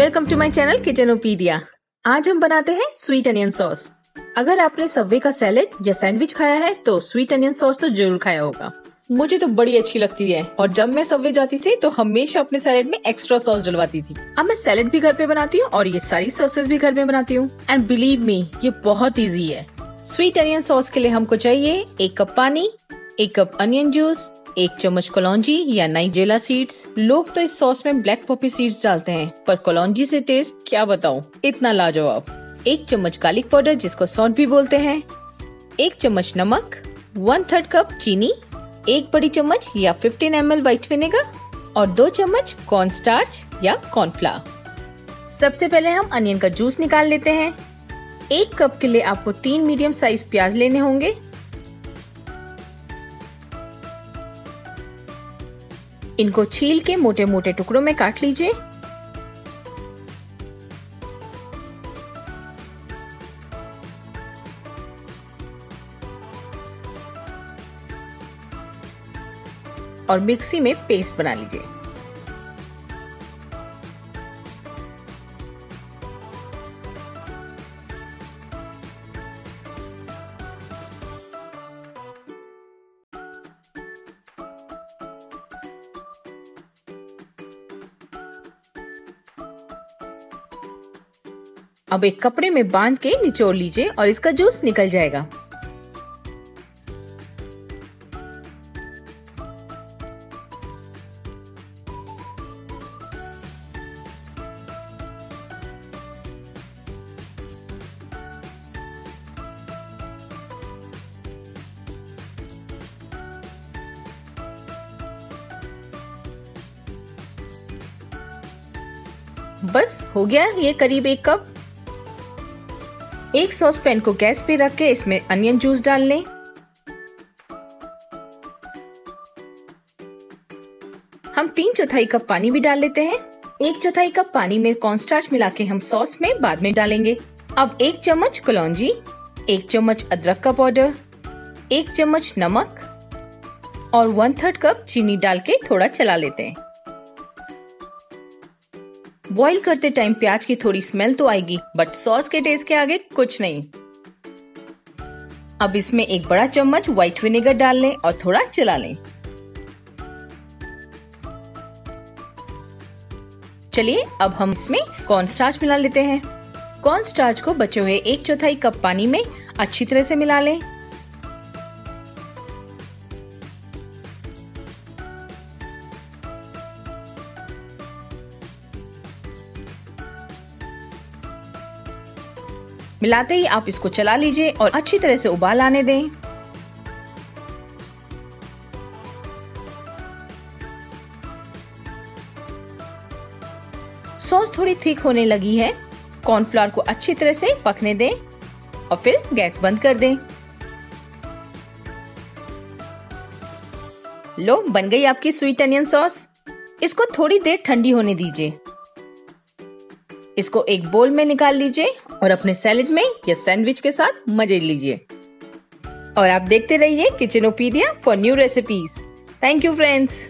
Welcome to my channel Kitchenopedia आज हम बनाते हैं स्वीट अनियन सॉस अगर आपने सब्वे का सैलेड या सैंडविच खाया है तो स्वीट अनियन सॉस तो ज़रूर खाया होगा। मुझे तो बड़ी अच्छी लगती है। और जब मैं सब्वे जाती थी तो हमेशा अपने सैलेड में एक्स्ट्रा सॉस डलवाती थी। अब मैं सैलेड भी घर पे बनाती हूँ और ये सारी सॉसेस भी घर में बनाती हूँ। एंड बिलीव मी ये बहुत ईजी है। स्वीट अनियन सॉस के लिए हमको चाहिए एक कप पानी, एक कप अनियन जूस एक चम्मच कलौजी या नाइजेला सीड्स। लोग तो इस सॉस में ब्लैक पॉपी सीड्स डालते हैं, पर कलौजी से टेस्ट क्या बताऊँ? इतना लाजवाब। एक चम्मच गार्लिक पाउडर जिसको सॉल्ट भी बोलते हैं। एक चम्मच नमक वन थर्ड कप चीनी, एक बड़ी चम्मच या 15 एम एल व्हाइट विनेगर और दो चम्मच कॉर्न स्टार्च या कॉर्नफ्लावर सबसे पहले हम अनियन का जूस निकाल लेते हैं। एक कप के लिए आपको तीन मीडियम साइज़ प्याज लेने होंगे। इनको छील के मोटे मोटे टुकड़ों में काट लीजिए। और मिक्सी में पेस्ट बना लीजिए। अब एक कपड़े में बाँध के निचोड़ लीजिए और इसका जूस निकल जाएगा। बस, हो गया ये करीब एक कप। एक सॉस पैन को गैस पे रख के इसमें अनियन जूस डाल लें। हम तीन चौथाई कप पानी भी डाल लेते हैं। एक चौथाई कप पानी में कॉर्नस्टार्च मिला के हम सॉस में बाद में डालेंगे। अब एक चम्मच कलौजी, एक चम्मच अदरक का पाउडर एक चम्मच नमक और वन थर्ड कप चीनी डाल के थोड़ा चला लेते हैं। बॉईल करते टाइम प्याज की थोड़ी स्मेल तो आएगी बट सॉस के टेस्ट के आगे कुछ नहीं। अब इसमें एक बड़ा चम्मच व्हाइट विनेगर डाल लें और थोड़ा चला लें। चलिए, अब हम इसमें कॉर्न स्टार्च मिला लेते हैं। कॉर्न स्टार्च को बचे हुए एक चौथाई कप पानी में अच्छी तरह से मिला लें। मिलाते ही आप इसको चला लीजिए और अच्छी तरह से उबाल आने दें। सॉस थोड़ी थिक होने लगी है। कॉर्नफ्लावर को अच्छी तरह से पकने दें और फिर गैस बंद कर दें। लो, बन गई आपकी स्वीट अनियन सॉस इसको थोड़ी देर ठंडी होने दीजिए। इसको एक बोल में निकाल लीजिए और अपने सैलेड में या सैंडविच के साथ मज़े लीजिए। और आप देखते रहिए Kitchenopedia for new recipes thank you friends